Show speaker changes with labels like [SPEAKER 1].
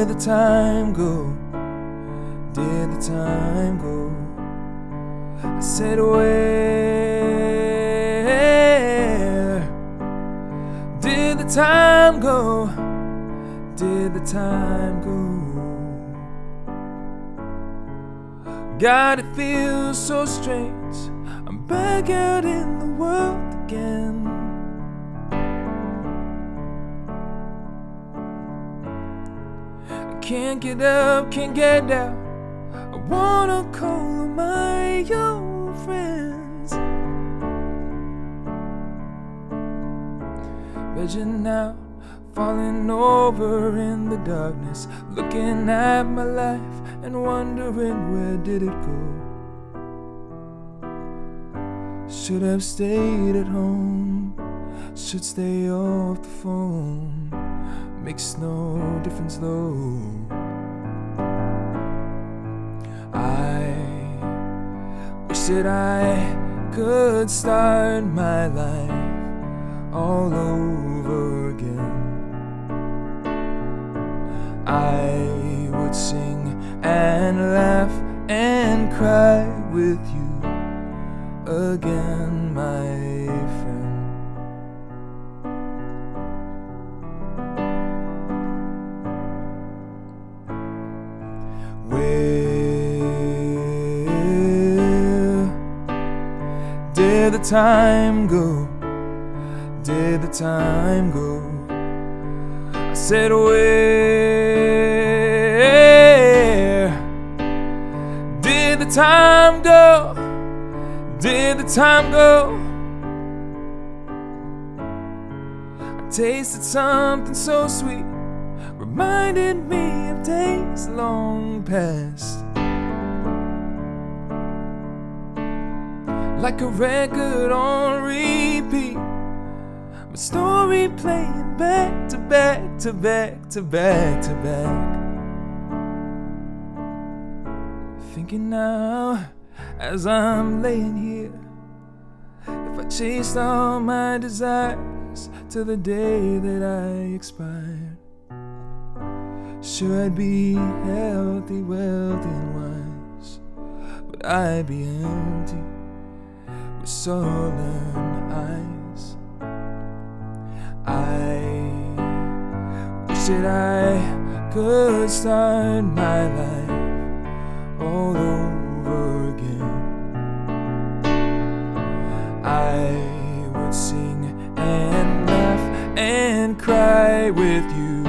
[SPEAKER 1] Did the time go? Did the time go? I said, Where did the time go? Did the time go? God, it feels so strange. I'm back out in the world again. Can't get up, can't get down. I wanna call my old friends. Imagine now, falling over in the darkness, looking at my life and wondering where did it go. Should have stayed at home, should stay off the phone. Makes no difference though. I wish that I could start my life all over again. I would sing and laugh and cry with you again, my did the time go? Did the time go? I said, Where did the time go? Did the time go? I tasted something so sweet, reminded me of days long past. Like a record on repeat, my story playing back to back to back to back to back. Thinking now, as I'm laying here, if I chased all my desires till the day that I expired, sure I'd be healthy, wealthy, and wise, but I'd be empty sullen eyes. I wish that I could start my life all over again. I would sing and laugh and cry with you